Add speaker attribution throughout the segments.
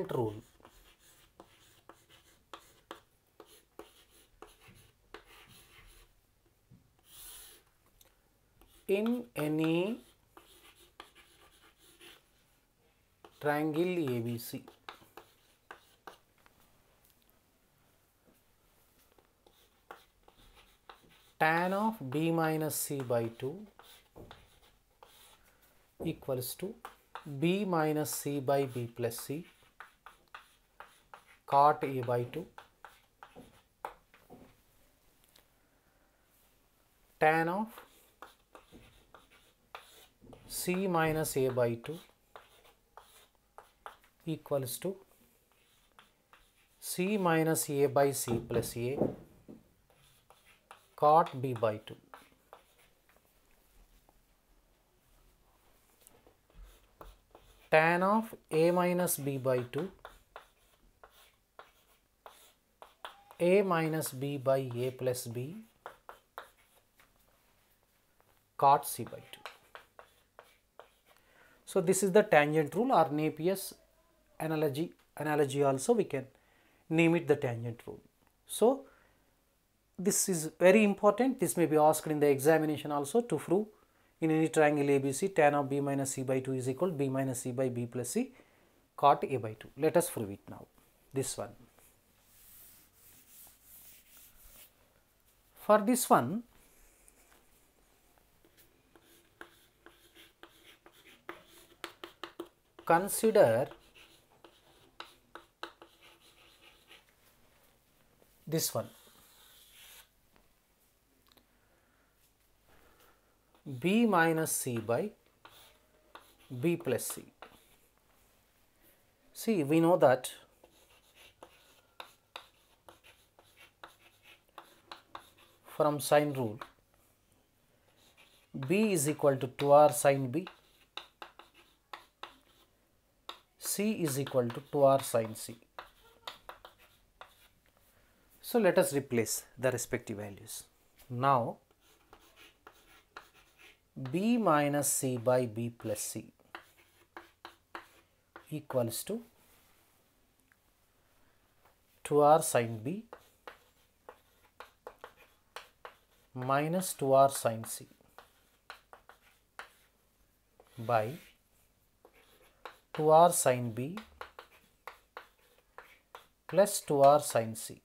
Speaker 1: rule. In any triangle ABC. tan of b minus c by 2 equals to b minus c by b plus c cot a by 2 tan of c minus a by 2 equals to c minus a by c plus a cot b by 2. tan of a minus b by 2 a minus b by a plus b cot c by 2. So, this is the tangent rule or Napier's analogy analogy also we can name it the tangent rule. So, this is very important this may be asked in the examination also to prove in any triangle ABC tan of b minus c by 2 is equal to b minus c by b plus c cot a by 2. Let us prove it now this one. For this one consider this one b minus c by b plus c. See, we know that from sine rule b is equal to 2r sine b, c is equal to 2r sine c. So, let us replace the respective values. Now, b minus c by b plus c equals to 2r sine b minus 2r sin c by 2r sin b plus 2r sin c.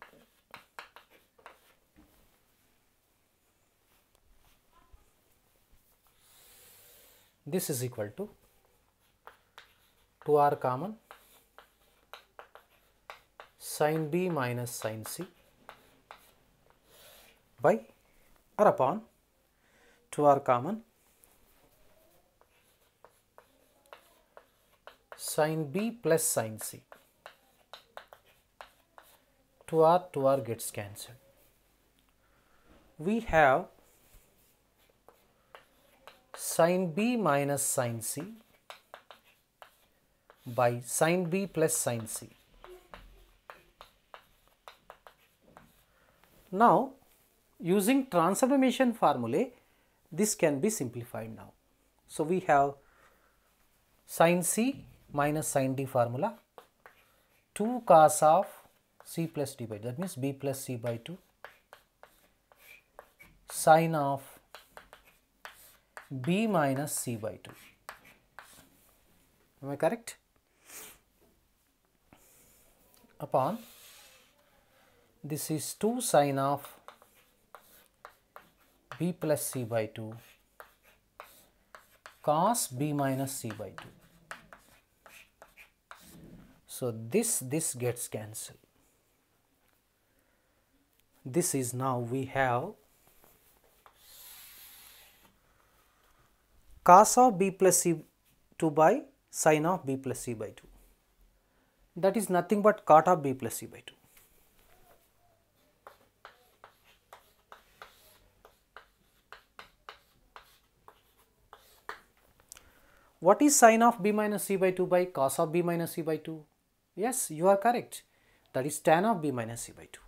Speaker 1: This is equal to 2r common sin b minus sin c by or upon 2r common sin b plus sin c. 2r 2r gets cancelled. We have sin b minus sin c by sin b plus sin c. Now, using transformation formulae, this can be simplified now. So, we have sin c minus sin d formula 2 cos of c plus d by that means b plus c by 2 sin of b minus c by 2. Am I correct? Upon this is 2 sin of b plus c by 2 cos b minus c by 2. So, this this gets cancelled. This is now we have cos of b plus c 2 by sin of b plus c by 2 that is nothing but cot of b plus c by 2. What is sine of b minus c by 2 by cos of b minus c by 2? Yes, you are correct. That is tan of b minus c by 2.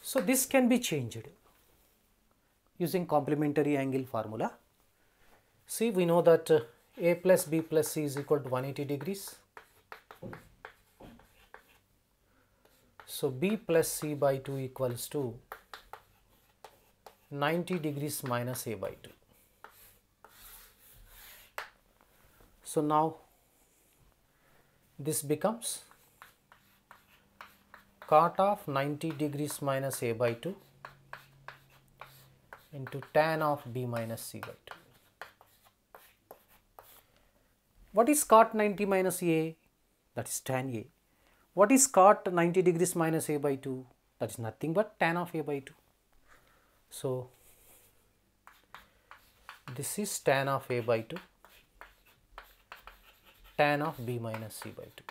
Speaker 1: So, this can be changed. using complementary angle formula. See we know that uh, a plus b plus c is equal to 180 degrees. So b plus c by 2 equals to 90 degrees minus a by 2. So now this becomes cot of 90 degrees minus a by 2 into tan of b minus c by 2. What is cot 90 minus a? That is tan a. What is cot 90 degrees minus a by 2? That is nothing but tan of a by 2. So, this is tan of a by 2, tan of b minus c by 2.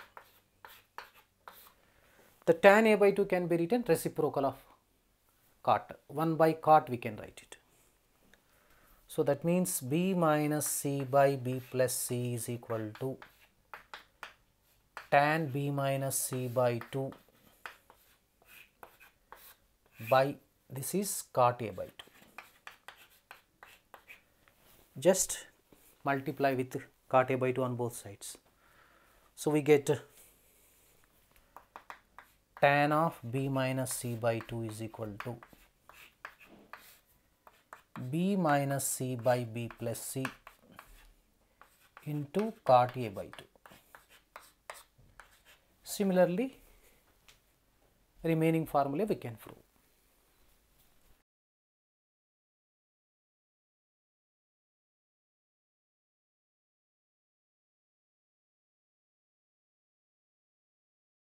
Speaker 1: The tan a by 2 can be written reciprocal of cot, 1 by cot we can write it. So, that means b minus c by b plus c is equal to tan b minus c by 2 by this is a by 2. Just multiply with a by 2 on both sides. So, we get tan of b minus c by 2 is equal to b minus c by b plus c into a by 2. Similarly, remaining formula we can prove.